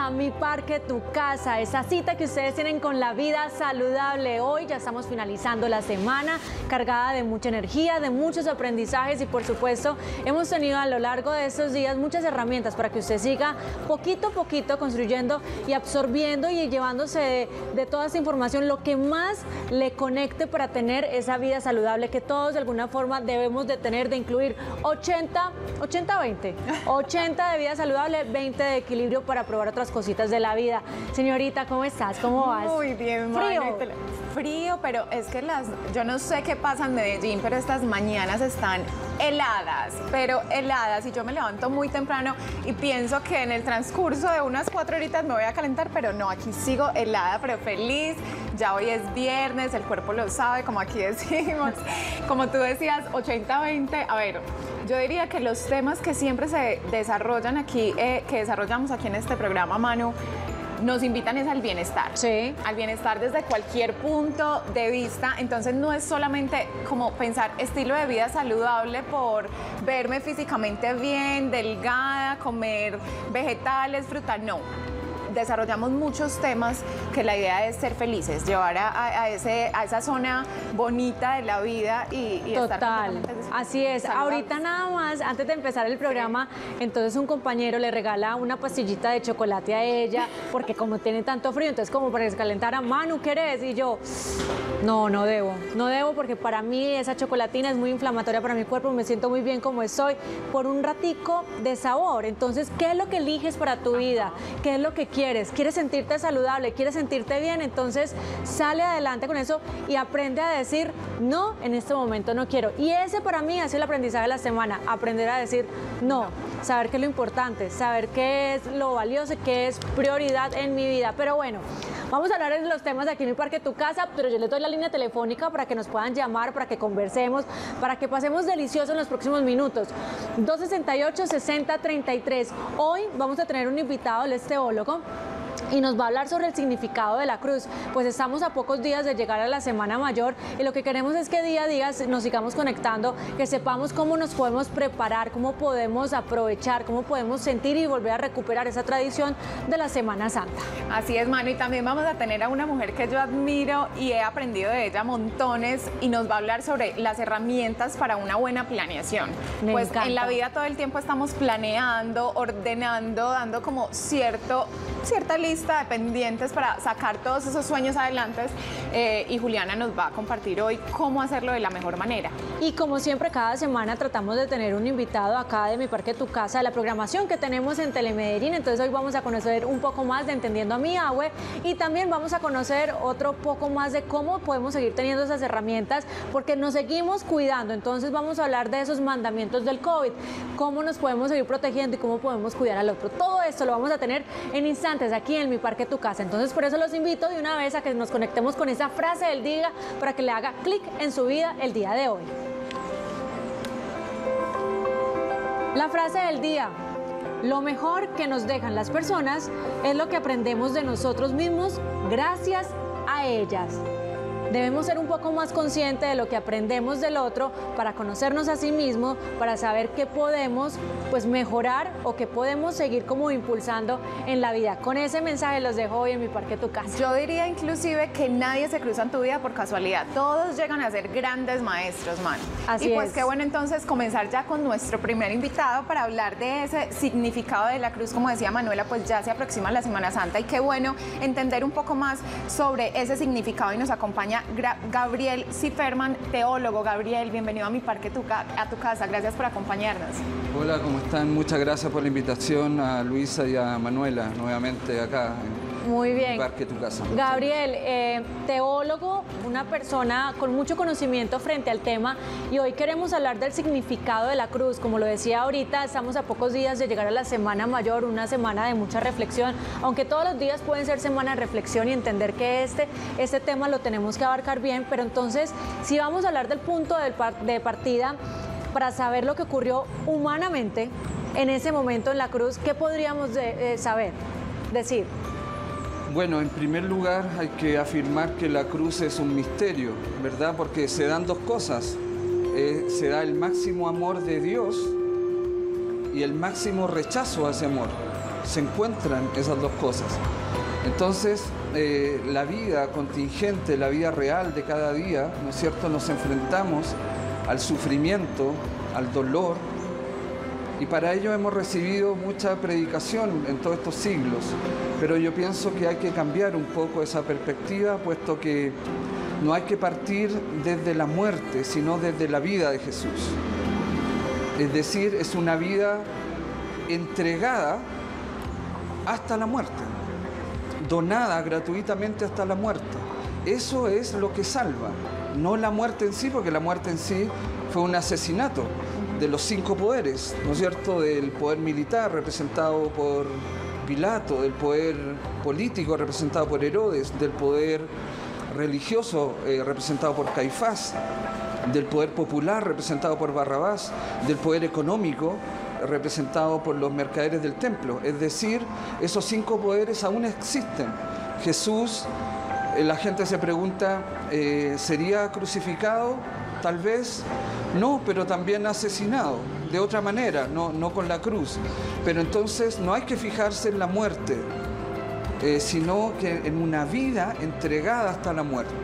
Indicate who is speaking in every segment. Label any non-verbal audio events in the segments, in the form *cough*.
Speaker 1: bienvenidos a Mi Parque, Tu Casa, esa cita que ustedes tienen con la vida saludable. Hoy ya estamos finalizando la semana cargada de mucha energía, de muchos aprendizajes y por supuesto hemos tenido a lo largo de estos días muchas herramientas para que usted siga poquito a poquito construyendo y absorbiendo y llevándose de, de toda esta información lo que más le conecte para tener esa vida saludable que todos de alguna forma debemos de tener, de incluir 80, 80-20, 80 de vida saludable, 20 de equilibrio para probar otras cositas de la vida. Señorita, ¿cómo estás? ¿Cómo vas?
Speaker 2: Muy bien,
Speaker 1: Frío.
Speaker 2: Frío, pero es que las, yo no sé qué pasa en Medellín, pero estas mañanas están heladas, pero heladas. Y yo me levanto muy temprano y pienso que en el transcurso de unas cuatro horitas me voy a calentar, pero no, aquí sigo helada, pero feliz. Ya hoy es viernes, el cuerpo lo sabe, como aquí *laughs* decimos. Como tú decías, 80-20. A ver, yo diría que los temas que siempre se desarrollan aquí, eh, que desarrollamos aquí en este programa, Manu, nos invitan es al bienestar.
Speaker 1: Sí.
Speaker 2: Al bienestar desde cualquier punto de vista. Entonces no es solamente como pensar estilo de vida saludable por verme físicamente bien, delgada, comer vegetales, fruta, no. Desarrollamos muchos temas que la idea es ser felices, llevar a, ese, a esa zona bonita de la vida y, y estar
Speaker 1: Total, así es.
Speaker 2: saludables.
Speaker 1: Ahorita nada más, antes de empezar el programa, entonces un compañero le regala una pastillita de chocolate a ella, porque como tiene tanto frío, entonces como para descalentar a Manu, ¿querés? Y yo, no, no debo, no debo porque para mí esa chocolatina es muy inflamatoria para mi cuerpo, me siento muy bien como estoy, por un ratico de sabor. Entonces, ¿qué es lo que eliges para tu vida? ¿Qué es lo que quieres? ¿Quieres sentirte saludable? ¿Quieres sentirte bien? Entonces, sale adelante con eso y aprende a decir, no, en este momento no quiero. Y ese para mí ha sido el aprendizaje de la semana, aprender a decir, no, saber qué es lo importante, saber qué es lo valioso, qué es prioridad en mi vida. Pero bueno, vamos a hablar de los temas aquí en mi parque, tu casa, pero yo les doy la línea telefónica para que nos puedan llamar, para que conversemos, para que pasemos delicioso en los próximos minutos. 268-6033. Hoy vamos a tener un invitado, el esteólogo y nos va a hablar sobre el significado de la cruz. Pues estamos a pocos días de llegar a la Semana Mayor y lo que queremos es que día a día nos sigamos conectando, que sepamos cómo nos podemos preparar, cómo podemos aprovechar, cómo podemos sentir y volver a recuperar esa tradición de la Semana Santa.
Speaker 2: Así es, Manu, y también vamos a tener a una mujer que yo admiro y he aprendido de ella montones y nos va a hablar sobre las herramientas para una buena planeación.
Speaker 1: Me
Speaker 2: pues
Speaker 1: encanta.
Speaker 2: en la vida todo el tiempo estamos planeando, ordenando, dando como cierto, cierta lista de pendientes para sacar todos esos sueños adelante eh, y Juliana nos va a compartir hoy cómo hacerlo de la mejor manera.
Speaker 1: Y como siempre, cada semana tratamos de tener un invitado acá de Mi Parque Tu Casa, de la programación que tenemos en Telemedellín. Entonces hoy vamos a conocer un poco más de Entendiendo a mi Agüe y también vamos a conocer otro poco más de cómo podemos seguir teniendo esas herramientas porque nos seguimos cuidando. Entonces vamos a hablar de esos mandamientos del COVID, cómo nos podemos seguir protegiendo y cómo podemos cuidar al otro. Todo esto lo vamos a tener en instantes aquí en Mi Parque Tu Casa. Entonces por eso los invito de una vez a que nos conectemos con esa frase del día para que le haga clic en su vida el día de hoy. La frase del día. Lo mejor que nos dejan las personas es lo que aprendemos de nosotros mismos gracias a ellas. Debemos ser un poco más conscientes de lo que aprendemos del otro para conocernos a sí mismo, para saber qué podemos pues mejorar o qué podemos seguir como impulsando en la vida. Con ese mensaje los dejo hoy en mi parque tu casa.
Speaker 2: Yo diría inclusive que nadie se cruza en tu vida por casualidad. Todos llegan a ser grandes maestros, man.
Speaker 1: Así
Speaker 2: y pues
Speaker 1: es.
Speaker 2: qué bueno entonces comenzar ya con nuestro primer invitado para hablar de ese significado de la cruz. Como decía Manuela, pues ya se aproxima la Semana Santa y qué bueno entender un poco más sobre ese significado y nos acompaña Gabriel Ciferman, teólogo. Gabriel, bienvenido a mi parque tu a tu casa. Gracias por acompañarnos.
Speaker 3: Hola, ¿cómo están? Muchas gracias por la invitación a Luisa y a Manuela nuevamente acá en
Speaker 1: Muy bien.
Speaker 3: Tu Casa.
Speaker 1: Gabriel, eh, teólogo, una persona con mucho conocimiento frente al tema y hoy queremos hablar del significado de la cruz. Como lo decía ahorita, estamos a pocos días de llegar a la Semana Mayor, una semana de mucha reflexión, aunque todos los días pueden ser semana de reflexión y entender que este, este tema lo tenemos que abarcar bien, pero entonces si vamos a hablar del punto de partida para saber lo que ocurrió humanamente en ese momento en la cruz, ¿qué podríamos de- saber, decir?
Speaker 3: Bueno, en primer lugar hay que afirmar que la cruz es un misterio, ¿verdad? Porque se dan dos cosas. Eh, se da el máximo amor de Dios y el máximo rechazo a ese amor. se encuentran esas dos cosas. Entonces, eh, la vida contingente, la vida real de cada día, ¿no es cierto?, nos enfrentamos al sufrimiento, al dolor, y para ello hemos recibido mucha predicación en todos estos siglos, pero yo pienso que hay que cambiar un poco esa perspectiva, puesto que no hay que partir desde la muerte, sino desde la vida de Jesús. Es decir, es una vida entregada hasta la muerte, donada gratuitamente hasta la muerte. Eso es lo que salva, no la muerte en sí, porque la muerte en sí fue un asesinato de los cinco poderes, ¿no es cierto? Del poder militar representado por Pilato, del poder político representado por Herodes, del poder religioso eh, representado por Caifás, del poder popular representado por Barrabás, del poder económico representado por los mercaderes del templo. Es decir, esos cinco poderes aún existen. Jesús, eh, la gente se pregunta, eh, ¿sería crucificado? Tal vez no, pero también asesinado, de otra manera, no, no con la cruz. Pero entonces no hay que fijarse en la muerte, eh, sino que en una vida entregada hasta la muerte.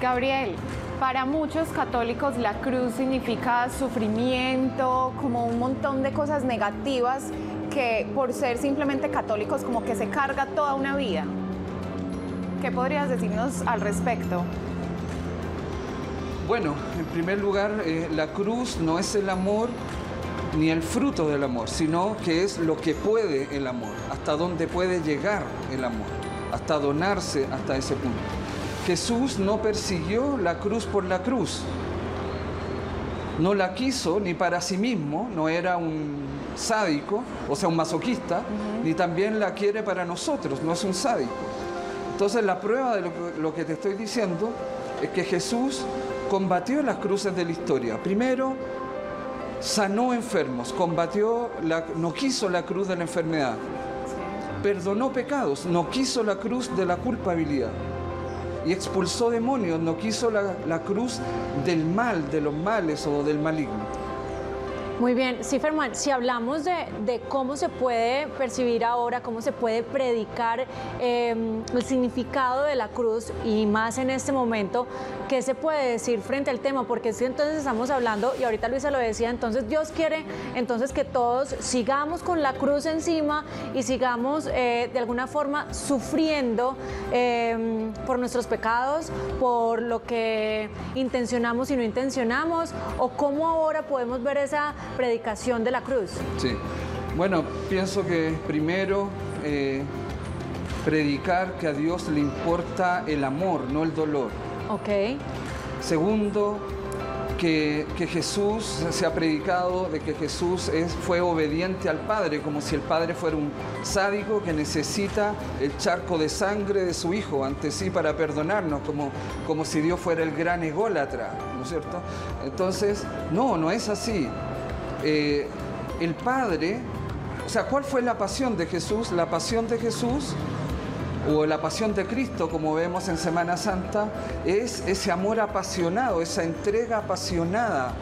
Speaker 2: Gabriel, para muchos católicos la cruz significa sufrimiento, como un montón de cosas negativas que por ser simplemente católicos como que se carga toda una vida. ¿Qué podrías decirnos al respecto?
Speaker 3: Bueno, en primer lugar, eh, la cruz no es el amor ni el fruto del amor, sino que es lo que puede el amor, hasta dónde puede llegar el amor, hasta donarse hasta ese punto. Jesús no persiguió la cruz por la cruz, no la quiso ni para sí mismo, no era un sádico, o sea, un masoquista, ni también la quiere para nosotros, no es un sádico. Entonces la prueba de lo que te estoy diciendo es que Jesús combatió las cruces de la historia. Primero, sanó enfermos, combatió, no quiso la cruz de la enfermedad, perdonó pecados, no quiso la cruz de la culpabilidad y expulsó demonios, no quiso la, la cruz del mal, de los males o del maligno.
Speaker 1: Muy bien, sí, Ferman, si hablamos de, cómo se puede percibir ahora, cómo se puede predicar em, el significado de la cruz y más en este momento, ¿qué se puede decir frente al tema? Porque si entonces estamos hablando, y ahorita Luisa lo decía, entonces Dios quiere entonces que todos sigamos con la cruz encima y sigamos eh, de alguna forma sufriendo em, por nuestros pecados, por lo que intencionamos y no intencionamos, o cómo ahora podemos ver esa predicación de la cruz?
Speaker 3: Sí, bueno, pienso que primero eh, predicar que a Dios le importa el amor, no el dolor.
Speaker 1: Ok.
Speaker 3: Segundo, que, Jesús se ha predicado de que Jesús es, fue obediente al Padre, como si el Padre fuera un sádico que necesita el charco de sangre de su Hijo ante sí para perdonarnos, como, como si Dios fuera el gran ególatra, ¿no es cierto? Entonces, no, no es así. Eh, el Padre, o sea, ¿cuál fue la pasión de Jesús? La pasión de Jesús o la pasión de Cristo, como vemos en Semana Santa, es ese amor apasionado, esa entrega apasionada,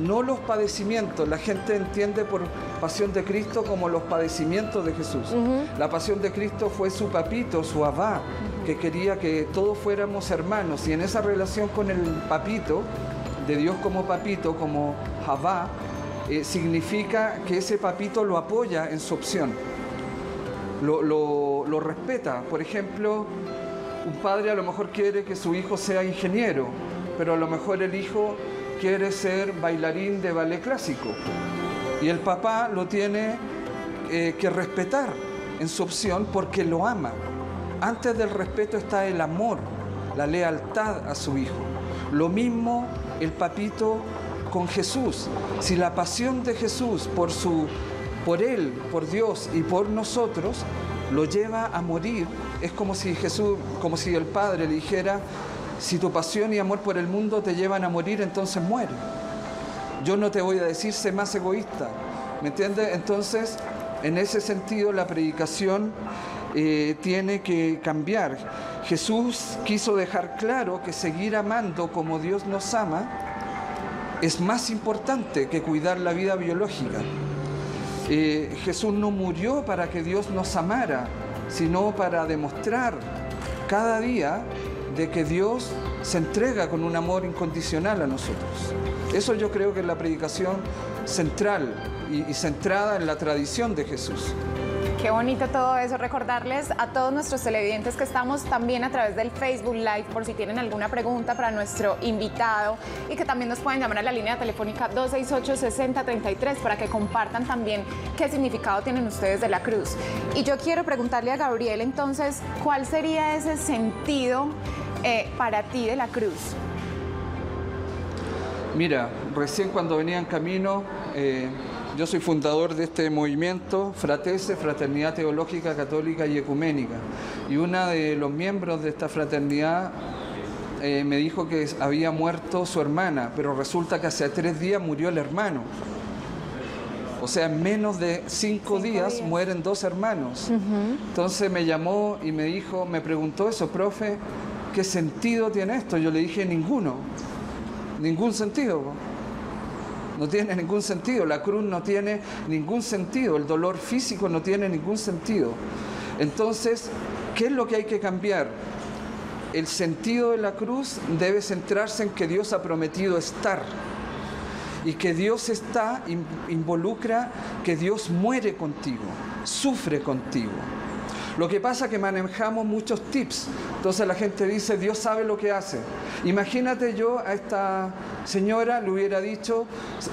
Speaker 3: no los padecimientos. La gente entiende por pasión de Cristo como los padecimientos de Jesús. La pasión de Cristo fue su papito, su abá, que quería que todos fuéramos hermanos. Y en esa relación con el papito, de Dios como papito, como Javá, eh, significa que ese papito lo apoya en su opción, lo, respeta. Por ejemplo, un padre a lo mejor quiere que su hijo sea ingeniero, pero a lo mejor el hijo quiere ser bailarín de ballet clásico. Y el papá lo tiene eh, que respetar en su opción porque lo ama. Antes del respeto está el amor, la lealtad a su hijo. Lo mismo el papito con Jesús. Si la pasión de Jesús por su por él, por Dios y por nosotros lo lleva a morir, es como si Jesús, como si el Padre le dijera, si tu pasión y amor por el mundo te llevan a morir, entonces muere. Yo no te voy a decir sé más egoísta. ¿Me entiendes? Entonces, en ese sentido, la predicación eh, tiene que cambiar. Jesús quiso dejar claro que seguir amando como Dios nos ama es más importante que cuidar la vida biológica. Eh, Jesús no murió para que Dios nos amara, sino para demostrar cada día de que Dios se entrega con un amor incondicional a nosotros. Eso yo creo que es la predicación central y, y centrada en la tradición de Jesús.
Speaker 2: Qué bonito todo eso. Recordarles a todos nuestros televidentes que estamos también a través del Facebook Live por si tienen alguna pregunta para nuestro invitado y que también nos pueden llamar a la línea telefónica 268-6033 para que compartan también qué significado tienen ustedes de la cruz. Y yo quiero preguntarle a Gabriel entonces, ¿cuál sería ese sentido eh, para ti de la cruz?
Speaker 3: Mira, recién cuando venía en camino, eh, yo soy fundador de este movimiento, Fratese, Fraternidad Teológica Católica y Ecuménica. Y una de los miembros de esta fraternidad eh, me dijo que había muerto su hermana, pero resulta que hace tres días murió el hermano. O sea, en menos de cinco, días, mueren dos hermanos. Entonces me llamó y me dijo, me preguntó eso, profe, ¿qué sentido tiene esto? Yo le dije, ninguno, ningún sentido. No tiene ningún sentido. La cruz no tiene ningún sentido. El dolor físico no tiene ningún sentido. Entonces, ¿qué es lo que hay que cambiar? El sentido de la cruz debe centrarse en que Dios ha prometido estar. Y que Dios está, involucra que Dios muere contigo, sufre contigo. Lo que pasa es que manejamos muchos tips. Entonces la gente dice, Dios sabe lo que hace. Imagínate yo a esta señora le hubiera dicho,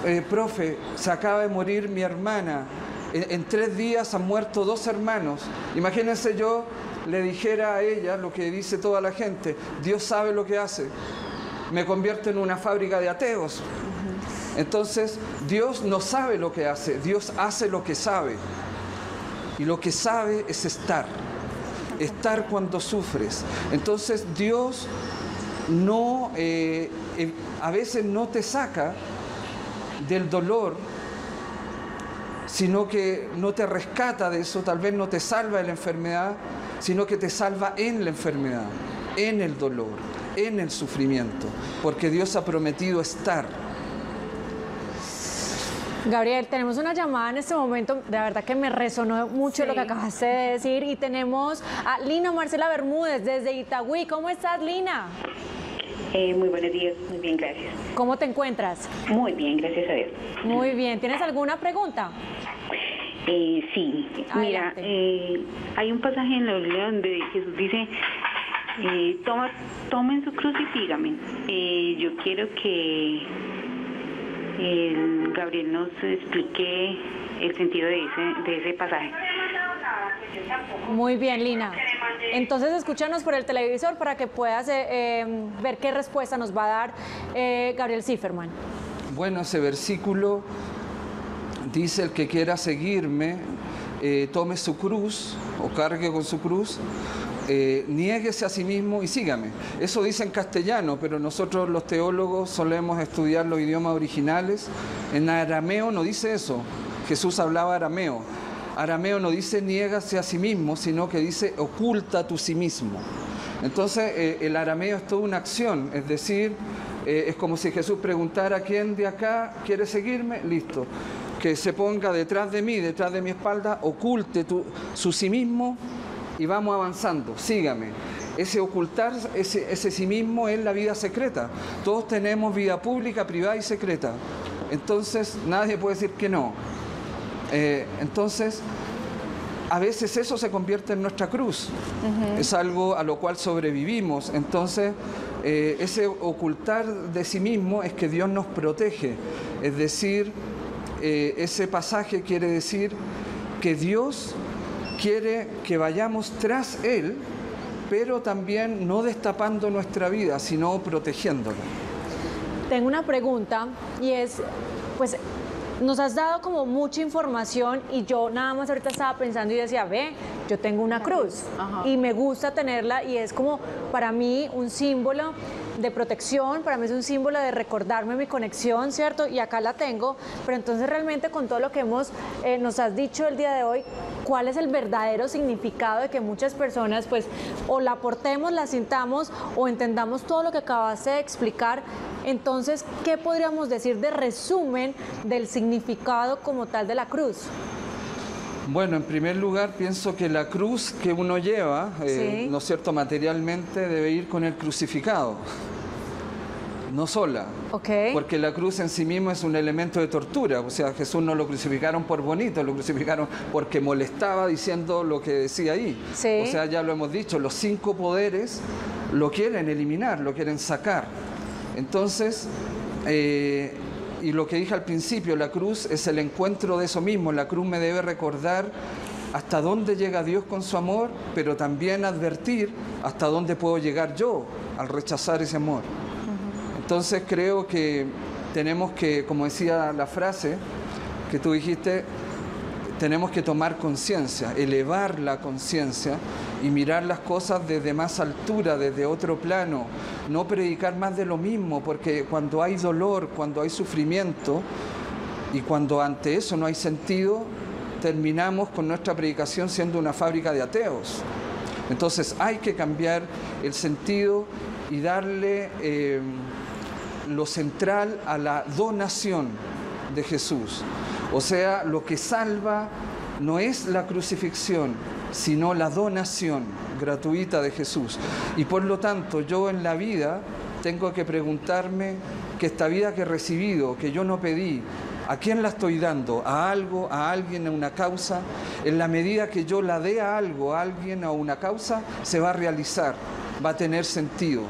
Speaker 3: eh, profe, se acaba de morir mi hermana. En, tres días han muerto dos hermanos. Imagínense yo le dijera a ella lo que dice toda la gente, Dios sabe lo que hace. Me convierte en una fábrica de ateos. Entonces, Dios no sabe lo que hace, Dios hace lo que sabe. Y lo que sabe es estar, estar cuando sufres. Entonces Dios no, eh, eh, a veces no te saca del dolor, sino que no te rescata de eso, tal vez no te salva de la enfermedad, sino que te salva en la enfermedad, en el dolor, en el sufrimiento, porque Dios ha prometido estar.
Speaker 1: Gabriel, tenemos una llamada en este momento, de verdad que me resonó mucho lo que acabaste de decir y tenemos a Lina Marcela Bermúdez desde Itagüí. ¿Cómo estás, Lina?
Speaker 4: Eh, muy buenos días, muy bien, gracias.
Speaker 1: ¿Cómo te encuentras?
Speaker 4: Muy bien, gracias a Dios.
Speaker 1: Muy bien, ¿tienes alguna pregunta?
Speaker 4: Eh, sí, mira, eh, hay un pasaje en la Biblia donde Jesús dice, toma, tomen su cruz y sígame. yo quiero que el Gabriel nos explique el sentido de ese, de ese pasaje.
Speaker 1: Muy bien, Lina. Entonces escúchanos por el televisor para que puedas eh, eh, ver qué respuesta nos va a dar eh, Gabriel Zifferman.
Speaker 3: Bueno, ese versículo dice el que quiera seguirme, tome su cruz o cargue con su cruz eh, niéguese a sí mismo y sígame. Eso dice en castellano, pero nosotros los teólogos solemos estudiar los idiomas originales. En arameo no dice eso. Jesús hablaba arameo. Arameo no dice niégase a sí mismo, sino que dice oculta tu sí mismo. Entonces eh, el arameo es toda una acción, es decir, eh, es como si Jesús preguntara quién de acá quiere seguirme, listo. Que se ponga detrás de mí, detrás de mi espalda, oculte tu, su sí mismo y vamos avanzando, sígame. Ese ocultar, ese, ese sí mismo es la vida secreta. Todos tenemos vida pública, privada y secreta. Entonces nadie puede decir que no. Eh, entonces, a veces eso se convierte en nuestra cruz. Es algo a lo cual sobrevivimos. Entonces, eh, ese ocultar de sí mismo es que Dios nos protege. Es decir, eh, ese pasaje quiere decir que Dios quiere que vayamos tras Él, pero también no destapando nuestra vida, sino protegiéndola.
Speaker 1: Tengo una pregunta y es, pues nos has dado como mucha información y yo nada más ahorita estaba pensando y decía, ve, yo tengo una cruz y me gusta tenerla y es como para mí un símbolo de protección, para mí es un símbolo de recordarme mi conexión, ¿cierto? Y acá la tengo, pero entonces realmente con todo lo que hemos, eh, nos has dicho el día de hoy, ¿cuál es el verdadero significado de que muchas personas pues o la portemos, la sintamos o entendamos todo lo que acabaste de explicar? Entonces, ¿qué podríamos decir de resumen del significado como tal de la cruz?
Speaker 3: Bueno, en primer lugar pienso que la cruz que uno lleva, eh, ¿no es cierto?, materialmente debe ir con el crucificado, no sola. Porque la cruz en sí misma es un elemento de tortura. O sea, Jesús no lo crucificaron por bonito, lo crucificaron porque molestaba diciendo lo que decía ahí. O sea, ya lo hemos dicho, los cinco poderes lo quieren eliminar, lo quieren sacar. Entonces, eh, y lo que dije al principio, la cruz es el encuentro de eso mismo. La cruz me debe recordar hasta dónde llega Dios con su amor, pero también advertir hasta dónde puedo llegar yo al rechazar ese amor. Entonces creo que tenemos que, como decía la frase que tú dijiste, tenemos que tomar conciencia, elevar la conciencia y mirar las cosas desde más altura, desde otro plano, no predicar más de lo mismo, porque cuando hay dolor, cuando hay sufrimiento y cuando ante eso no hay sentido, terminamos con nuestra predicación siendo una fábrica de ateos. Entonces hay que cambiar el sentido y darle eh, lo central a la donación de Jesús. O sea, lo que salva no es la crucifixión, sino la donación gratuita de Jesús. Y por lo tanto, yo en la vida tengo que preguntarme que esta vida que he recibido, que yo no pedí, ¿a quién la estoy dando? ¿A algo, a alguien, a una causa? En la medida que yo la dé a algo, a alguien, a una causa, se va a realizar, va a tener sentido.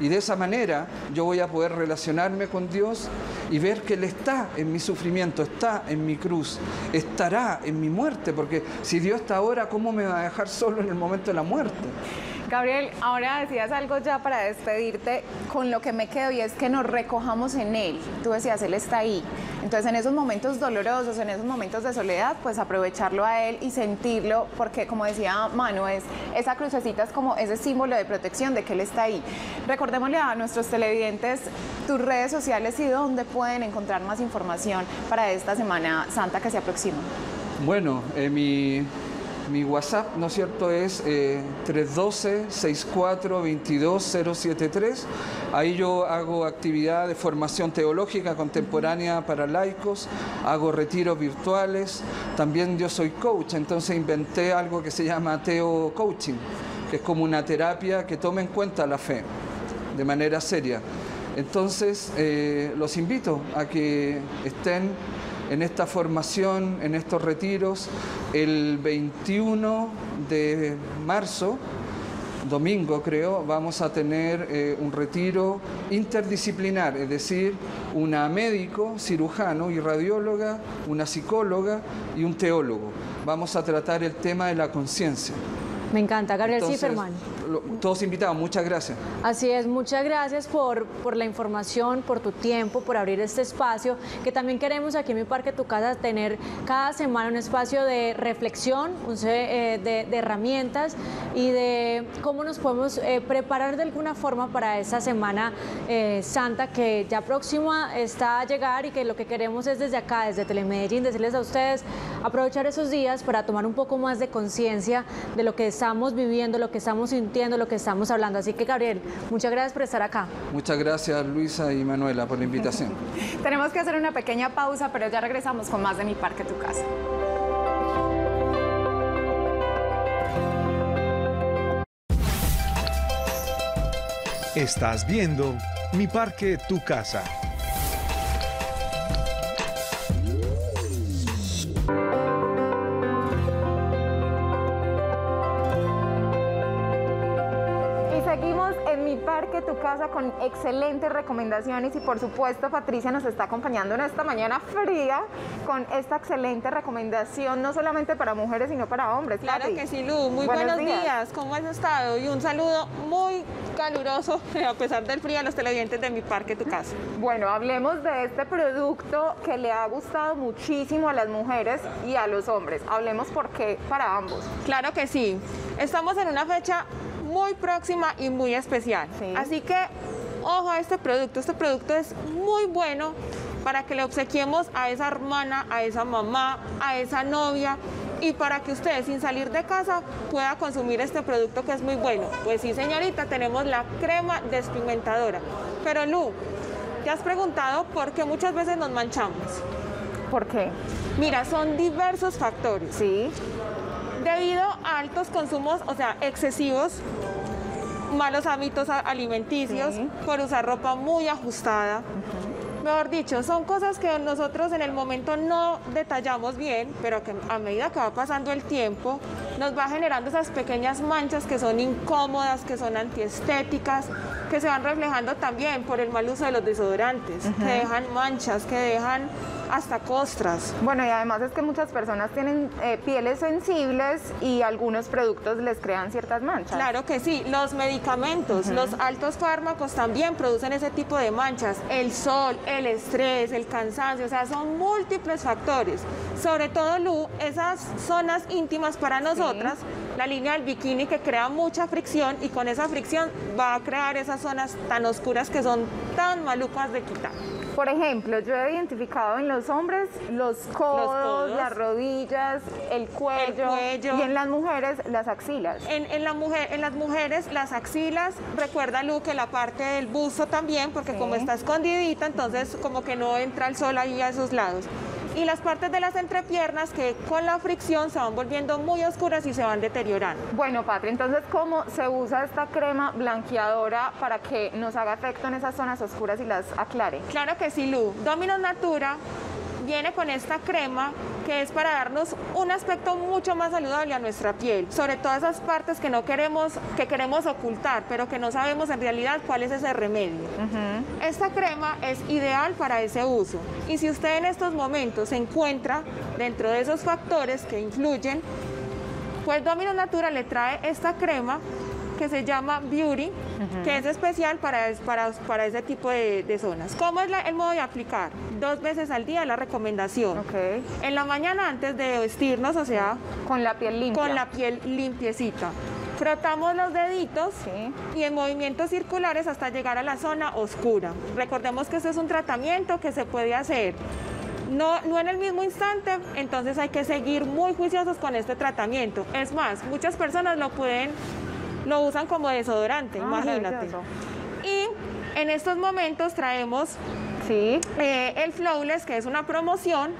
Speaker 3: Y de esa manera yo voy a poder relacionarme con Dios y ver que Él está en mi sufrimiento, está en mi cruz, estará en mi muerte, porque si Dios está ahora, ¿cómo me va a dejar solo en el momento de la muerte?
Speaker 2: Gabriel, ahora decías algo ya para despedirte con lo que me quedo y es que nos recojamos en Él. Tú decías, Él está ahí. Entonces en esos momentos dolorosos, en esos momentos de soledad, pues aprovecharlo a Él y sentirlo, porque como decía Manu, es, esa crucecita es como ese símbolo de protección de que Él está ahí. Recordémosle a nuestros televidentes tus redes sociales y dónde pueden encontrar más información para esta Semana Santa que se aproxima.
Speaker 3: Bueno, eh, mi mi WhatsApp, ¿no es cierto?, es eh, 312-6422-073. Ahí yo hago actividad de formación teológica contemporánea para laicos, hago retiros virtuales. También yo soy coach, entonces inventé algo que se llama Teo Coaching, que es como una terapia que toma en cuenta la fe de manera seria. Entonces, eh, los invito a que estén en esta formación, en estos retiros, el 21 de marzo, domingo creo, vamos a tener eh, un retiro interdisciplinar, es decir, una médico, cirujano y radióloga, una psicóloga y un teólogo. Vamos a tratar el tema de la conciencia.
Speaker 1: Me encanta, Gabriel
Speaker 3: Entonces, Todos invitados, muchas gracias.
Speaker 1: Así es, muchas gracias por, por la información, por tu tiempo, por abrir este espacio, que también queremos aquí en mi Parque Tu Casa tener cada semana un espacio de reflexión, un, eh, de, herramientas y de cómo nos podemos eh, preparar de alguna forma para esa Semana eh, Santa que ya próxima está a llegar y que lo que queremos es desde acá, desde Telemedellín, decirles a ustedes, aprovechar esos días para tomar un poco más de conciencia de lo que estamos viviendo, lo que estamos sintiendo, lo que estamos hablando. Así que, Gabriel, muchas gracias por estar acá.
Speaker 3: Muchas gracias, Luisa y Manuela, por la invitación. *laughs*
Speaker 2: Tenemos que hacer una pequeña pausa, pero ya regresamos con más de Mi Parque Tu Casa.
Speaker 5: Estás viendo Mi Parque Tu Casa.
Speaker 2: Casa con excelentes recomendaciones y por supuesto Patricia nos está acompañando en esta mañana fría con esta excelente recomendación no solamente para mujeres sino para hombres.
Speaker 6: Claro que sí, Lu. Muy buenos, días. ¿Cómo has estado? Y un saludo muy caluroso *laughs* a pesar del frío a los televidentes de mi parque, tu casa.
Speaker 2: Bueno, hablemos de este producto que le ha gustado muchísimo a las mujeres y a los hombres. Hablemos por qué para ambos.
Speaker 6: Claro que sí. Estamos en una fecha muy próxima y muy especial. Así que ojo a este producto, este producto es muy bueno para que le obsequiemos a esa hermana, a esa mamá, a esa novia y para que ustedes sin salir de casa pueda consumir este producto que es muy bueno. Pues sí, señorita, tenemos la crema despigmentadora. Pero Lu, ¿te has preguntado por qué muchas veces nos manchamos?
Speaker 2: ¿Por qué?
Speaker 6: Mira, son diversos factores.
Speaker 2: Sí.
Speaker 6: Debido a altos consumos, o sea, excesivos, malos hábitos alimenticios,
Speaker 2: Sí.
Speaker 6: por usar ropa muy ajustada. Mejor dicho, son cosas que nosotros en el momento no detallamos bien, pero que a medida que va pasando el tiempo, nos va generando esas pequeñas manchas que son incómodas, que son antiestéticas, que se van reflejando también por el mal uso de los desodorantes, que dejan manchas, que dejan hasta costras.
Speaker 2: Bueno, y además es que muchas personas tienen eh, pieles sensibles y algunos productos les crean ciertas manchas.
Speaker 6: Claro que sí, los medicamentos, los altos fármacos también producen ese tipo de manchas. El sol, el estrés, el cansancio, o sea, son múltiples factores. Sobre todo, Lu, esas zonas íntimas para nosotras, la línea del bikini que crea mucha fricción y con esa fricción va a crear esas zonas tan oscuras que son tan malucas de quitar.
Speaker 2: Por ejemplo, yo he identificado en los hombres los codos,
Speaker 6: codos.
Speaker 2: las rodillas, el cuello,
Speaker 6: cuello.
Speaker 2: y en las mujeres las axilas.
Speaker 6: En, en la mujer, en las mujeres, las axilas, recuerda Lu que la parte del busto también, porque
Speaker 2: Sí.
Speaker 6: como está escondidita, entonces como que no entra el sol ahí a esos lados. Y las partes de las entrepiernas que con la fricción se van volviendo muy oscuras y se van deteriorando.
Speaker 2: Bueno, Patri, entonces, ¿cómo se usa esta crema blanqueadora para que nos haga efecto en esas zonas oscuras y las aclare?
Speaker 6: Claro que sí, Lu. Dominos Natura viene con esta crema que es para darnos un aspecto mucho más saludable a nuestra piel, sobre todas esas partes que no queremos, que queremos ocultar, pero que no sabemos en realidad cuál es ese remedio. Esta crema es ideal para ese uso. Y si usted en estos momentos se encuentra dentro de esos factores que influyen, pues Domino Natura le trae esta crema que se llama Beauty, que es especial para, para, para ese tipo de, de zonas. ¿Cómo es la- el modo de aplicar? Dos veces al día la recomendación.
Speaker 2: Ok.
Speaker 6: En la mañana antes de vestirnos, o sea,
Speaker 2: Con la piel limpia.
Speaker 6: con la piel limpiecita. Frotamos los deditos
Speaker 2: Sí.
Speaker 6: y en movimientos circulares hasta llegar a la zona oscura. Recordemos que este es un tratamiento que se puede hacer no, no en el mismo instante, entonces hay que seguir muy juiciosos con este tratamiento. Es más, muchas personas lo pueden, lo usan como desodorante,
Speaker 2: Ah,
Speaker 6: imagínate. Y en estos momentos traemos
Speaker 2: Sí.
Speaker 6: eh, el Flawless, que es una promoción.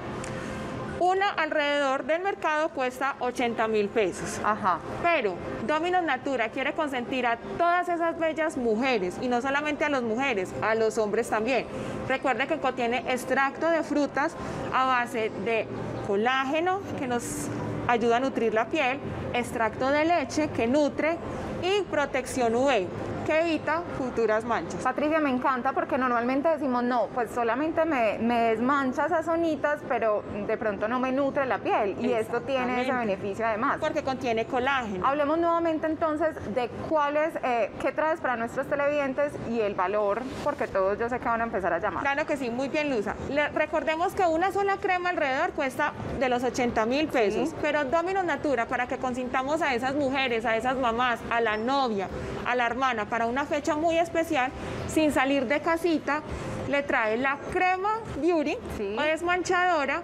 Speaker 6: Una alrededor del mercado cuesta 80 mil pesos.
Speaker 2: Ajá.
Speaker 6: Pero Dominos Natura quiere consentir a todas esas bellas mujeres y no solamente a las mujeres, a los hombres también. Recuerde que contiene extracto de frutas a base de colágeno que nos ayuda a nutrir la piel, extracto de leche que nutre y protección UV que evita futuras manchas.
Speaker 2: Patricia, me encanta porque normalmente decimos, no, pues solamente me, me desmancha esas zonitas, pero de pronto no me nutre la piel. Y esto tiene ese beneficio además.
Speaker 6: Porque contiene colágeno.
Speaker 2: Hablemos nuevamente entonces de cuáles, eh, qué traes para nuestros televidentes y el valor, porque todos yo sé que van a empezar a llamar.
Speaker 6: Claro que sí, muy bien, Luza. Le- recordemos que una sola crema alrededor cuesta de los 80 mil pesos,
Speaker 2: Sí.
Speaker 6: pero Domino Natura, para que consintamos a esas mujeres, a esas mamás, a la novia, a la hermana, para una fecha muy especial, sin salir de casita, le trae la crema Beauty,
Speaker 2: Sí.
Speaker 6: o desmanchadora,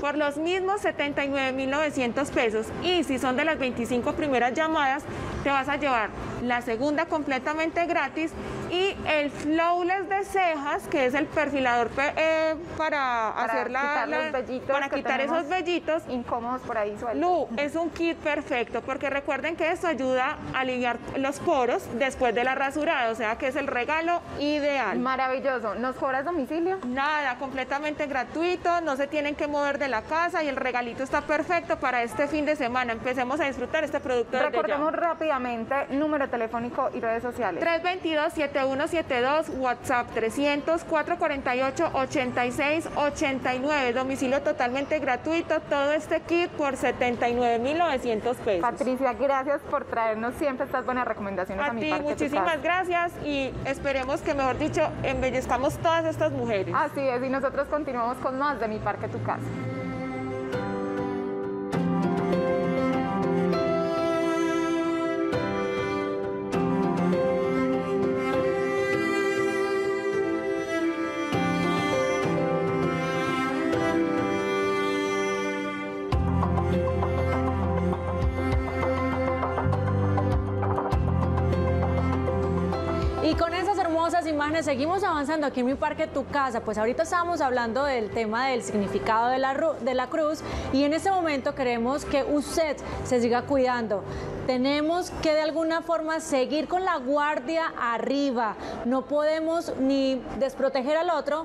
Speaker 6: por los mismos 79.900 pesos. Y si son de las 25 primeras llamadas, te vas a llevar la segunda completamente gratis y el flawless de cejas, que es el perfilador pe- eh, para,
Speaker 2: Para
Speaker 6: hacer la,
Speaker 2: quitar
Speaker 6: la-
Speaker 2: los vellitos
Speaker 6: para quitar esos vellitos.
Speaker 2: Incómodos por ahí sueltos.
Speaker 6: Lu, es un kit perfecto porque recuerden que esto ayuda a aliviar los poros después de la rasurada, o sea que es el regalo ideal.
Speaker 2: Maravilloso. ¿Nos cobras domicilio?
Speaker 6: Nada, completamente gratuito, no se tienen que mover de la casa y el regalito está perfecto para este fin de semana. Empecemos a disfrutar este producto.
Speaker 2: Recordemos rápidamente número telefónico y redes sociales.
Speaker 6: 322-7172, WhatsApp 300-448-8689, domicilio totalmente gratuito, todo este kit por 79.900 pesos.
Speaker 2: Patricia, gracias por traernos siempre estas buenas recomendaciones a,
Speaker 6: A
Speaker 2: mi
Speaker 6: ti muchísimas gracias y esperemos que, mejor dicho, embellezcamos todas estas mujeres.
Speaker 2: Así es, y nosotros continuamos con más de Mi Parque Tu Casa.
Speaker 1: Imágenes, seguimos avanzando aquí en mi parque Tu Casa. Pues ahorita estábamos hablando del tema del significado de la, de la cruz y en este momento queremos que usted se siga cuidando tenemos que de alguna forma seguir con la guardia arriba. No podemos ni desproteger al otro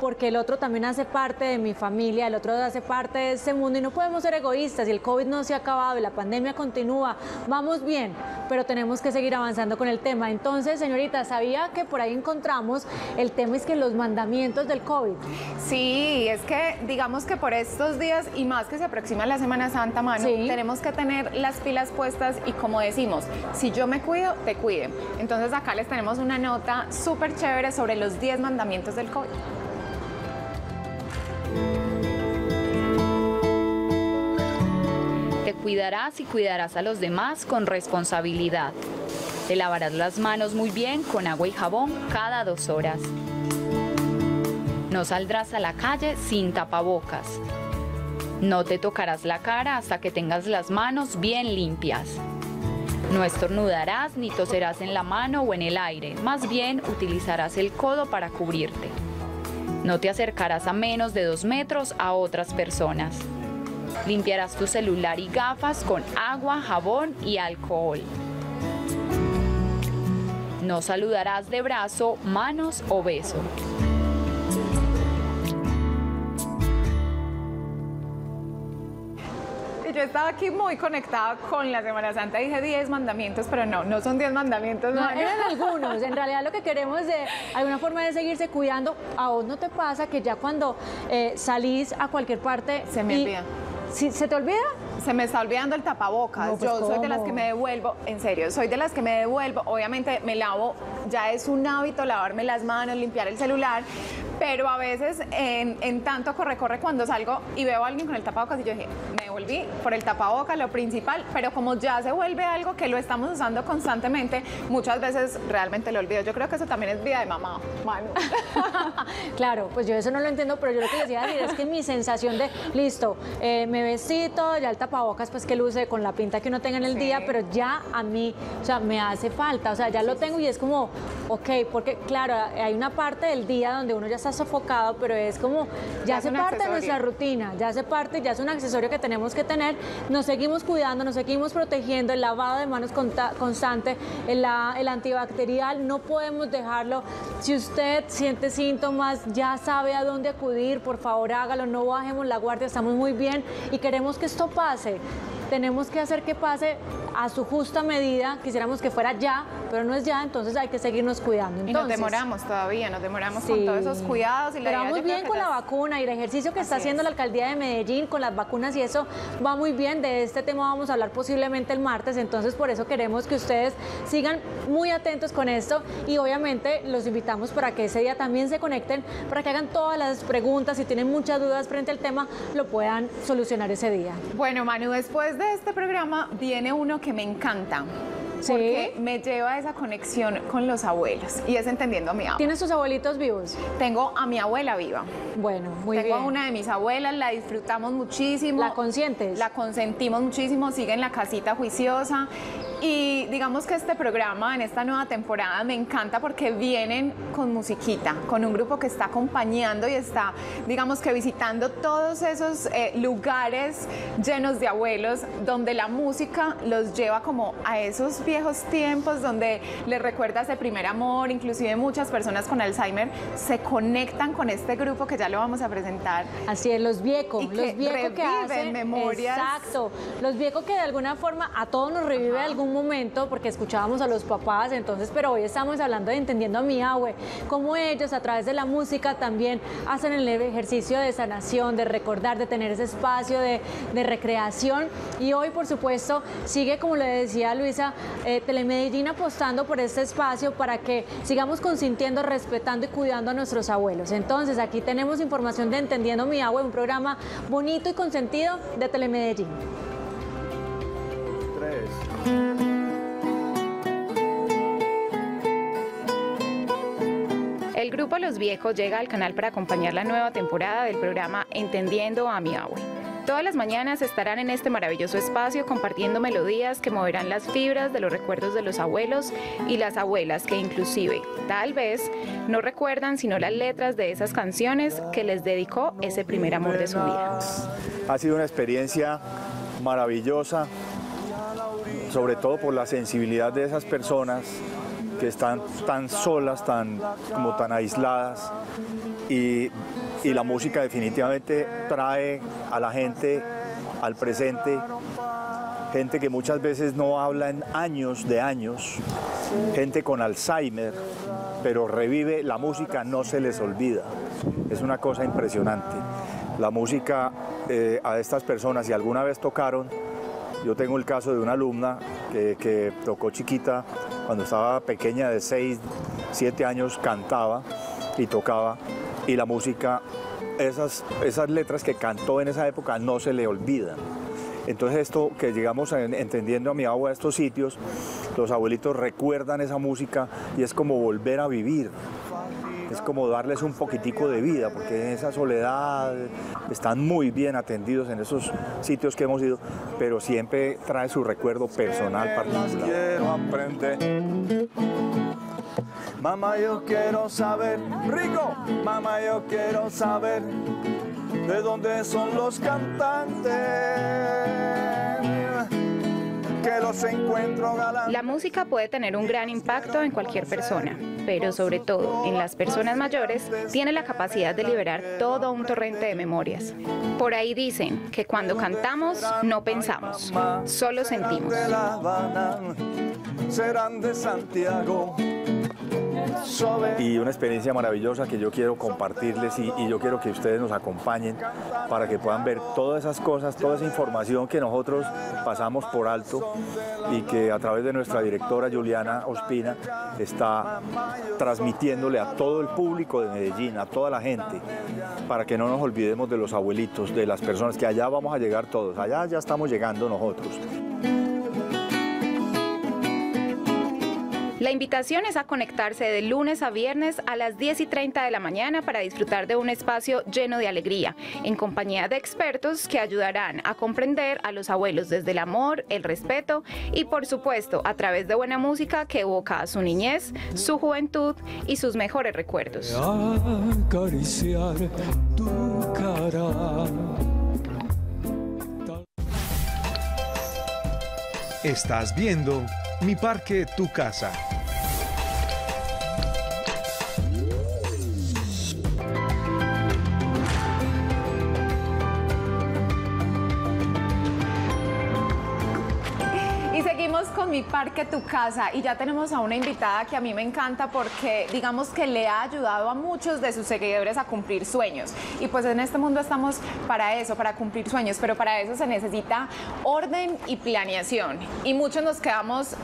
Speaker 1: porque el otro también hace parte de mi familia, el otro hace parte de ese mundo y no podemos ser egoístas y el COVID no se ha acabado y la pandemia continúa, vamos bien, pero tenemos que seguir avanzando con el tema. Entonces, señorita, ¿sabía que por ahí encontramos el tema es que los mandamientos del COVID?
Speaker 2: Sí, es que digamos que por estos días y más que se aproxima la Semana Santa, mano, tenemos que tener las pilas puestas y como decimos, si yo me cuido, te cuide. Entonces acá les tenemos una nota súper chévere sobre los 10 mandamientos del COVID.
Speaker 7: Cuidarás y cuidarás a los demás con responsabilidad. Te lavarás las manos muy bien con agua y jabón cada dos horas. No saldrás a la calle sin tapabocas. No te tocarás la cara hasta que tengas las manos bien limpias. No estornudarás ni toserás en la mano o en el aire, más bien utilizarás el codo para cubrirte. No te acercarás a menos de dos metros a otras personas. Limpiarás tu celular y gafas con agua, jabón y alcohol. No saludarás de brazo, manos o beso.
Speaker 2: yo estaba aquí muy conectada con la Semana Santa. Dije 10 mandamientos, pero no, no son 10 mandamientos.
Speaker 1: No, eran *laughs* algunos. En realidad lo que queremos de alguna forma de seguirse cuidando. A vos no te pasa que ya cuando eh, salís a cualquier parte...
Speaker 2: Se me olvida.
Speaker 1: ¿Se te olvida?
Speaker 2: Se me está olvidando el tapabocas.
Speaker 1: Pues,
Speaker 2: yo soy de las que me devuelvo, en serio, soy de las que me devuelvo. Obviamente me lavo, ya es un hábito lavarme las manos, limpiar el celular, pero a veces en, tanto corre-corre cuando salgo y veo a alguien con el tapabocas y yo dije, me volví por el tapabocas, lo principal, pero como ya se vuelve algo que lo estamos usando constantemente, muchas veces realmente lo olvido. Yo creo que eso también es vida de mamá, Manu. *laughs*
Speaker 1: claro, pues yo eso no lo entiendo, pero yo lo que les decir es que mi sensación de, listo, eh, me vestito, ya el tapabocas pues que luce con la pinta que uno tenga en el día, pero ya a mí, o sea, me hace falta, o sea, ya lo tengo y es como, ok, porque claro, hay una parte del día donde uno ya está sofocado, pero es como, ya, hace parte de nuestra rutina, ya hace parte, ya es un accesorio que tenemos que tener. Nos seguimos cuidando, nos seguimos protegiendo, el lavado de manos constante, el, el antibacterial, no podemos dejarlo. Si usted siente síntomas, ya sabe a dónde acudir, por favor hágalo, no bajemos la guardia, estamos muy bien y queremos que esto pase tenemos que hacer que pase a su justa medida, quisiéramos que fuera ya, pero no es ya, entonces hay que seguirnos cuidando.
Speaker 2: y nos demoramos todavía, nos demoramos con todos esos cuidados. Y
Speaker 1: pero vamos bien con la vacuna y el ejercicio que está haciendo la alcaldía de Medellín con las vacunas y eso va muy bien. De este tema vamos a hablar posiblemente el martes, entonces por eso queremos que ustedes sigan muy atentos con esto y obviamente los invitamos para que ese día también se conecten, para que hagan todas las preguntas, si tienen muchas dudas frente al tema, lo puedan solucionar ese día.
Speaker 2: Bueno, Manu, después de este programa viene uno que me encanta. Porque me lleva a esa conexión con los abuelos y es entendiendo a mi abuela.
Speaker 1: ¿Tienes tus abuelitos vivos?
Speaker 2: Tengo a mi abuela viva.
Speaker 1: Bueno, muy
Speaker 2: bien.
Speaker 1: Tengo
Speaker 2: a una de mis abuelas, la disfrutamos muchísimo.
Speaker 1: ¿La consientes?
Speaker 2: La consentimos muchísimo, sigue en la casita juiciosa y digamos que este programa en esta nueva temporada me encanta porque vienen con musiquita, con un grupo que está acompañando y está, digamos que visitando todos esos eh, lugares llenos de abuelos donde la música los lleva como a esos viejos tiempos donde les recuerda ese primer amor, inclusive muchas personas con Alzheimer se conectan con este grupo que ya lo vamos a presentar.
Speaker 1: Así es, los viejos, los viejos que hacen
Speaker 2: memorias.
Speaker 1: Exacto, los viejos que de alguna forma a todos nos revive algún momento, porque escuchábamos a los papás, entonces, pero hoy estamos hablando de entendiendo a mi abue, cómo ellos a través de la música también hacen el ejercicio de sanación, de recordar, de tener ese espacio de, recreación. Y hoy, por supuesto, sigue, como le decía Luisa, eh, Telemedellín apostando por este espacio para que sigamos consintiendo, respetando y cuidando a nuestros abuelos. Entonces, aquí tenemos información de Entendiendo mi Abue, un programa bonito y consentido de Telemedellín.
Speaker 7: El grupo Los Viejos llega al canal para acompañar la nueva temporada del programa Entendiendo a mi abue.
Speaker 8: Todas las mañanas estarán en este maravilloso espacio compartiendo melodías que moverán las fibras de los recuerdos de los abuelos y las abuelas que inclusive, tal vez, no recuerdan sino las letras de esas canciones que les dedicó ese primer amor de su vida.
Speaker 9: Ha sido una experiencia maravillosa, sobre todo por la sensibilidad de esas personas que están tan solas, tan, como tan aisladas. Y, y la música definitivamente trae a la gente al presente, gente que muchas veces no habla en años de años, gente con Alzheimer, pero revive, la música no se les olvida, es una cosa impresionante. La música eh, a estas personas, si alguna vez tocaron, yo tengo el caso de una alumna que, tocó chiquita, cuando estaba pequeña de 6, 7 años, cantaba y tocaba y la música, esas, esas letras que cantó en esa época no se le olvidan. Entonces esto que llegamos a- entendiendo a mi abuela estos sitios, los abuelitos recuerdan esa música y es como volver a vivir. Es como darles un poquitico de vida, porque en esa soledad están muy bien atendidos en esos sitios que hemos ido, pero siempre trae su recuerdo personal particular.
Speaker 10: quiero aprender. Mamá, yo quiero saber, rico, mamá, yo quiero saber de dónde son los cantantes.
Speaker 8: La música puede tener un gran impacto en cualquier persona, pero sobre todo en las personas mayores tiene la capacidad de liberar todo un torrente de memorias. Por ahí dicen que cuando cantamos no pensamos, solo sentimos.
Speaker 10: Serán de Santiago.
Speaker 9: Y una experiencia maravillosa que yo quiero compartirles y, y yo quiero que ustedes nos acompañen para que puedan ver todas esas cosas, toda esa información que nosotros pasamos por alto y que a través de nuestra directora Juliana Ospina está transmitiéndole a todo el público de Medellín, a toda la gente, para que no nos olvidemos de los abuelitos, de las personas, que allá vamos a llegar todos, allá ya estamos llegando nosotros.
Speaker 8: La invitación es a conectarse de lunes a viernes a las 10 y 30 de la mañana para disfrutar de un espacio lleno de alegría, en compañía de expertos que ayudarán a comprender a los abuelos desde el amor, el respeto y por supuesto a través de buena música que evoca a su niñez, su juventud y sus mejores recuerdos.
Speaker 11: acariciar tu cara.
Speaker 5: Estás viendo Mi Parque, Tu Casa.
Speaker 2: Parque tu casa y ya tenemos a una invitada que a mí me encanta porque digamos que le ha ayudado a muchos de sus seguidores a cumplir sueños. Y pues en este mundo estamos para eso, para cumplir sueños, pero para eso se necesita orden y planeación. Y muchos nos quedamos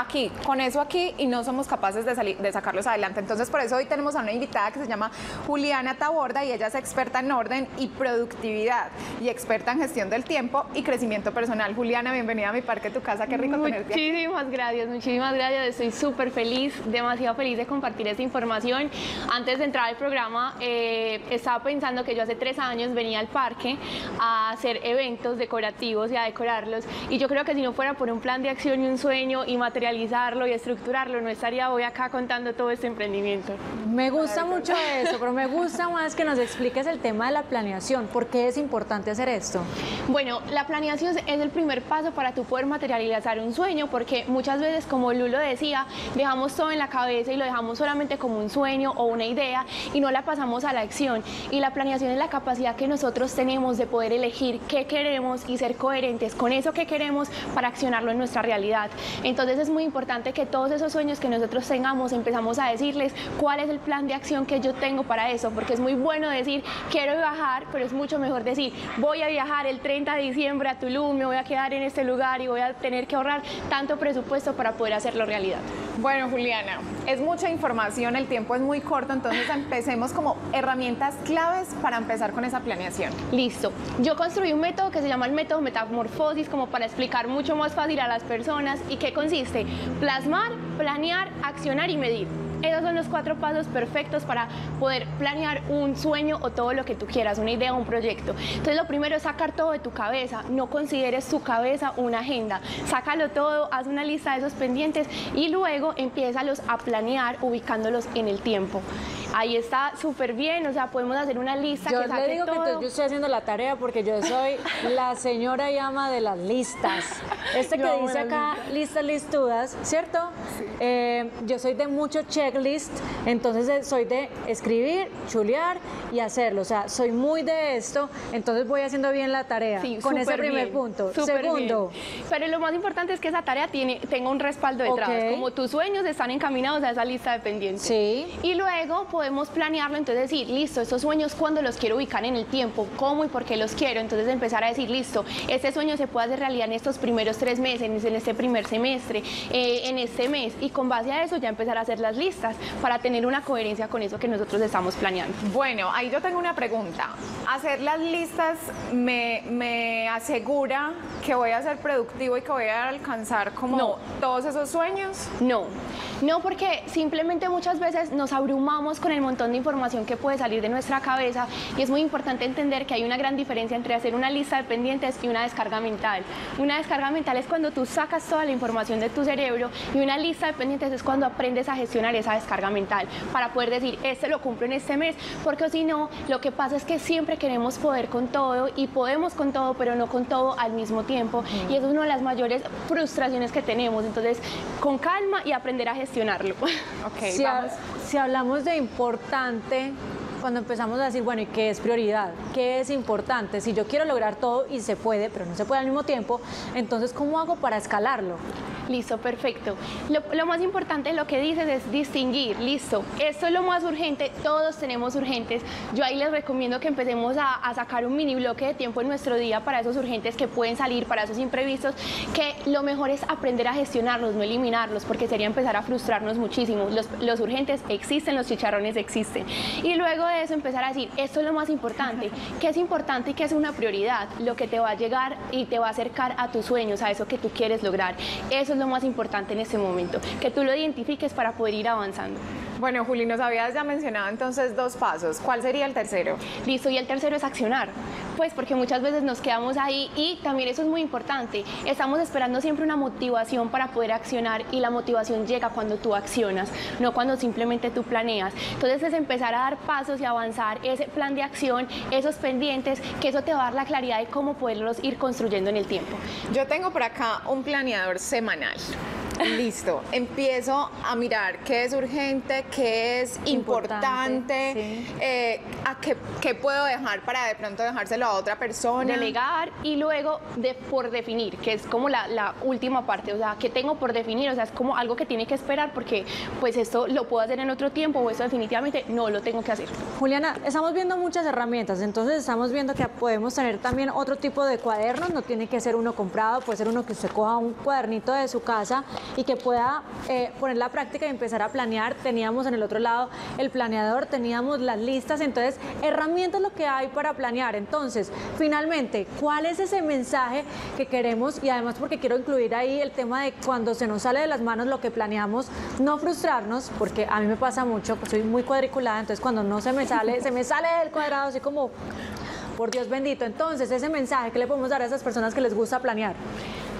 Speaker 2: aquí, con eso aquí y no somos capaces de, salir, de sacarlos adelante. Entonces por eso hoy tenemos a una invitada que se llama Juliana Taborda y ella es experta en orden y productividad y experta en gestión del tiempo y crecimiento personal. Juliana, bienvenida a mi parque, tu casa, qué rico tenerte aquí.
Speaker 12: Muchísimas gracias, muchísimas gracias. Estoy súper feliz, demasiado feliz de compartir esta información. Antes de entrar al programa, eh, estaba pensando que yo hace tres años venía al parque a hacer eventos decorativos y a decorarlos. Y yo creo que si no fuera por un plan de acción y un sueño y materializarlo y estructurarlo, no estaría hoy acá contando todo este emprendimiento.
Speaker 1: Me gusta mucho eso, pero me gusta más que nos expliques el tema de la planeación. ¿Por qué es importante hacer esto?
Speaker 12: Bueno, la planeación es el primer paso para tú poder materializar un sueño, porque muchas veces, como Lulo decía, dejamos todo en la cabeza y lo dejamos solamente como un sueño o una idea y no la pasamos a la acción. Y la planeación es la capacidad que nosotros tenemos de poder elegir qué queremos y ser coherentes con eso que queremos para accionarlo en nuestra realidad. Entonces es muy importante que todos esos sueños que nosotros tengamos empezamos a decirles cuál es el plan de acción que yo tengo para eso, porque es muy bueno decir quiero viajar, pero es mucho mejor decir voy a viajar el 30 de diciembre a Tulum, me voy a quedar en este lugar y voy a tener que ahorrar tanto presupuesto para poder hacerlo realidad.
Speaker 2: Bueno, Juliana, es mucha información, el tiempo es muy corto, entonces empecemos como herramientas claves para empezar con esa planeación.
Speaker 12: Listo. Yo construí un método que se llama el método metamorfosis como para explicar mucho más fácil a las personas y que consiste plasmar, planear, accionar y medir. Esos son los cuatro pasos perfectos para poder planear un sueño o todo lo que tú quieras, una idea, un proyecto. Entonces lo primero es sacar todo de tu cabeza, no consideres tu cabeza una agenda, sácalo todo, haz una lista de esos pendientes y luego empiézalos a planear ubicándolos en el tiempo. Ahí está súper bien, o sea, podemos hacer una lista
Speaker 1: yo
Speaker 12: que
Speaker 1: le digo que entonces yo estoy haciendo la tarea porque yo soy la señora y ama de las listas. Este que dice acá, listas listudas, ¿cierto? Eh, yo soy de mucho checklist, entonces eh, soy de escribir, chulear y hacerlo. O sea, soy muy de esto, entonces voy haciendo bien la tarea. con ese primer
Speaker 12: bien,
Speaker 1: punto. Segundo.
Speaker 12: Pero lo más importante es que esa tarea tiene, tenga un respaldo detrás. Como tus sueños están encaminados a esa lista de pendientes.
Speaker 1: Sí.
Speaker 12: Y luego podemos planearlo, entonces decir, listo, estos sueños, ¿cuándo los quiero ubicar en el tiempo? ¿Cómo y por qué los quiero? Entonces empezar a decir, listo, este sueño se puede hacer realidad en estos primeros tres meses, en este primer semestre, eh, en este mes. Y con base a eso ya empezar a hacer las listas para tener una coherencia con eso que nosotros estamos planeando.
Speaker 2: Bueno, ahí yo tengo una pregunta. ¿Hacer las listas me, me asegura que voy a ser productivo y que voy a alcanzar como todos esos sueños?
Speaker 12: No, no porque simplemente muchas veces nos abrumamos con el montón de información que puede salir de nuestra cabeza y es muy importante entender que hay una gran diferencia entre hacer una lista de pendientes y una descarga mental. Una descarga mental es cuando tú sacas toda la información de tu cerebro y una lista de pendientes es cuando aprendes a gestionar esa descarga mental para poder decir, este lo cumplo en este mes, porque si no, lo que pasa es que siempre queremos poder con todo y podemos con todo, pero no con todo al mismo tiempo y eso es una de las mayores frustraciones que tenemos. Entonces, con calma y aprender a gestionarlo. *laughs*
Speaker 1: Okay, si, vamos. si hablamos de importante, cuando empezamos a decir, bueno, ¿y qué es prioridad? ¿Qué es importante? Si yo quiero lograr todo y se puede, pero no se puede al mismo tiempo, entonces, ¿cómo hago para escalarlo?
Speaker 12: Listo, perfecto. Lo, más importante lo que dices es distinguir, listo, esto es lo más urgente, todos tenemos urgentes. Yo ahí les recomiendo que empecemos a, a, sacar un mini bloque de tiempo en nuestro día para esos urgentes que pueden salir, para esos imprevistos, que lo mejor es aprender a gestionarlos, no eliminarlos, porque sería empezar a frustrarnos muchísimo. Los, los urgentes existen, los chicharrones existen. Y luego de eso empezar a decir, esto es lo más importante, qué es importante y qué es una prioridad, lo que te va a llegar y te va a acercar a tus sueños, a eso que tú quieres lograr. Eso es lo más importante en este momento, que tú lo identifiques para poder ir avanzando.
Speaker 2: Bueno, Juli, nos habías ya mencionado entonces dos pasos. ¿Cuál sería el tercero?
Speaker 12: Listo, y el tercero es accionar. Pues porque muchas veces nos quedamos ahí y también eso es muy importante. Estamos esperando siempre una motivación para poder accionar y la motivación llega cuando tú accionas, no cuando simplemente tú planeas. Entonces es empezar a dar pasos y avanzar ese plan de acción, esos pendientes, que eso te va a dar la claridad de cómo poderlos ir construyendo en el tiempo.
Speaker 2: Yo tengo por acá un planeador semanal. Listo, *laughs* empiezo a mirar qué es urgente, qué es importante, eh, a qué, qué, puedo dejar para de pronto dejárselo a otra persona.
Speaker 12: Delegar y luego de, por definir, que es como la, la última parte, o sea, qué tengo por definir, o sea, es como algo que tiene que esperar porque pues esto lo puedo hacer en otro tiempo o esto definitivamente no lo tengo que hacer.
Speaker 1: Juliana, estamos viendo muchas herramientas, entonces estamos viendo que podemos tener también otro tipo de cuadernos, no tiene que ser uno comprado, puede ser uno que usted coja un cuadernito de su casa y que pueda eh, poner la práctica y empezar a planear. Teníamos en el otro lado el planeador, teníamos las listas, entonces herramientas lo que hay para planear. Entonces, finalmente, ¿cuál es ese mensaje que queremos? Y además porque quiero incluir ahí el tema de cuando se nos sale de las manos lo que planeamos, no frustrarnos, porque a mí me pasa mucho, soy muy cuadriculada, entonces cuando no se me sale, se me sale del cuadrado, así como, por Dios bendito. Entonces, ese mensaje que le podemos dar a esas personas que les gusta planear.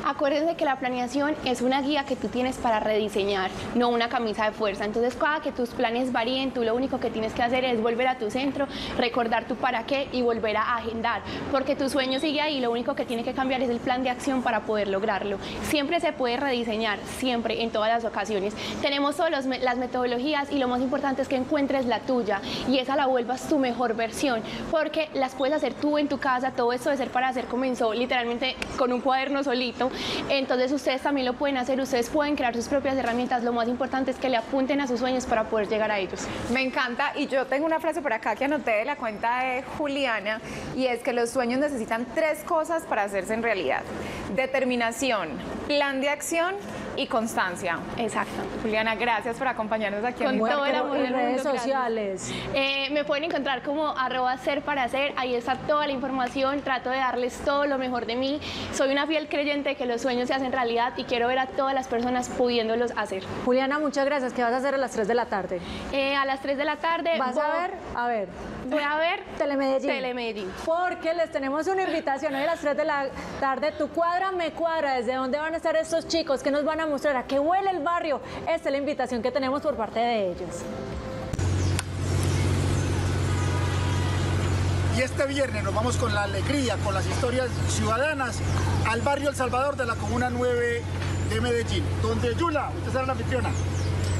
Speaker 12: Acuérdense que la planeación es una guía que tú tienes para rediseñar, no una camisa de fuerza. Entonces, cada que tus planes varíen, tú lo único que tienes que hacer es volver a tu centro, recordar tu para qué y volver a agendar, porque tu sueño sigue ahí, lo único que tiene que cambiar es el plan de acción para poder lograrlo. Siempre se puede rediseñar, siempre, en todas las ocasiones. Tenemos todas las metodologías y lo más importante es que encuentres la tuya y esa la vuelvas tu mejor versión, porque las puedes hacer tú en tu casa, todo esto de ser para hacer comenzó literalmente con un cuaderno solito entonces ustedes también lo pueden hacer, ustedes pueden crear sus propias herramientas. Lo más importante es que le apunten a sus sueños para poder llegar a ellos.
Speaker 2: Me encanta y yo tengo una frase por acá que anoté de la cuenta de Juliana y es que los sueños necesitan tres cosas para hacerse en realidad. Determinación, plan de acción y constancia.
Speaker 12: Exacto.
Speaker 2: Juliana, gracias por acompañarnos aquí
Speaker 12: Con
Speaker 2: en
Speaker 12: todo el amor
Speaker 1: en redes
Speaker 12: mundo,
Speaker 1: sociales.
Speaker 12: Eh, me pueden encontrar como arroba ser para hacer, ahí está toda la información, trato de darles todo lo mejor de mí. Soy una fiel creyente de que los sueños se hacen realidad y quiero ver a todas las personas pudiéndolos hacer.
Speaker 1: Juliana, muchas gracias. ¿Qué vas a hacer a las 3 de la tarde?
Speaker 12: Eh, a las 3 de la tarde
Speaker 1: ¿Vas
Speaker 12: voy-
Speaker 1: a ver? A ver.
Speaker 12: Voy a ver
Speaker 1: Telemedellín.
Speaker 12: Telemedellín.
Speaker 1: Porque les tenemos una invitación hoy a las 3 de la tarde. Tu cuadra me cuadra. ¿Desde dónde van a estar estos chicos? ¿Qué nos van a mostrar? ¿A qué huele el barrio? Esta es la invitación que tenemos por parte de ellos.
Speaker 13: Y este viernes nos vamos con la alegría, con las historias ciudadanas al barrio El Salvador de la Comuna 9 de Medellín, donde Yula, usted será la anfitriona.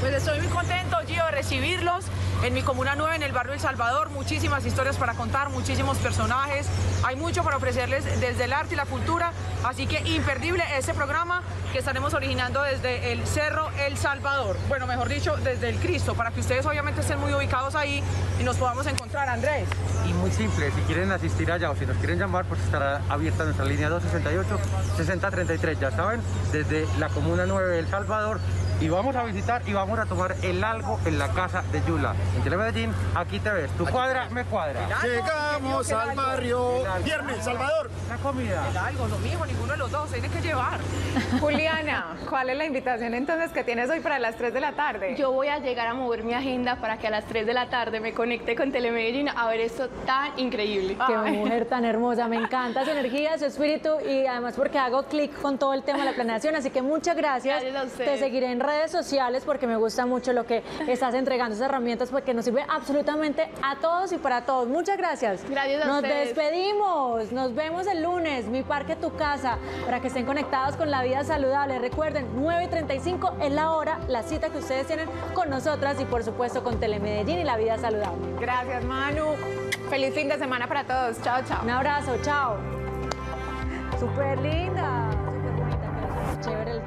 Speaker 14: Pues estoy muy contento, Gio, de recibirlos en mi Comuna 9, en el barrio El Salvador. Muchísimas historias para contar, muchísimos personajes. Hay mucho para ofrecerles desde el arte y la cultura. Así que imperdible este programa que estaremos originando desde el Cerro El Salvador. Bueno, mejor dicho, desde el Cristo, para que ustedes obviamente estén muy ubicados ahí y nos podamos encontrar. Andrés.
Speaker 15: Y muy simple, si quieren asistir allá o si nos quieren llamar, pues estará abierta nuestra línea 268-6033, ya saben, desde la Comuna 9 de El Salvador. Y vamos a visitar y vamos a tomar el algo en la casa de Yula. En Telemedellín, aquí te ves. Tu cuadra me cuadra.
Speaker 13: Llegamos al barrio Viernes, Salvador.
Speaker 15: La comida.
Speaker 14: El algo, lo mismo, ninguno de los dos, tienen que llevar. *laughs*
Speaker 2: Juliana, ¿cuál es la invitación entonces que tienes hoy para las 3 de la tarde?
Speaker 12: Yo voy a llegar a mover mi agenda para que a las 3 de la tarde me conecte con Telemedellín a ver esto tan increíble.
Speaker 1: Qué mujer tan *laughs* hermosa, me encanta su energía, su espíritu y además porque hago clic con todo el tema de la planeación, así que muchas gracias.
Speaker 12: Gracias a ustedes.
Speaker 1: Te seguiré en redes sociales porque me gusta mucho lo que estás entregando, esas herramientas porque nos sirve absolutamente a todos y para todos. Muchas gracias.
Speaker 12: Gracias a
Speaker 1: Nos
Speaker 12: ustedes.
Speaker 1: despedimos, nos vemos el lunes, mi parque, tu casa, para que estén conectados con la vida saludable. Recuerden, 9 y 35 es la hora, la cita que ustedes tienen con nosotras y por supuesto con Telemedellín y la vida saludable.
Speaker 2: Gracias, Manu. Feliz fin de semana para todos. Chao, chao.
Speaker 1: Un abrazo, chao. Súper linda, súper bonita, chévere el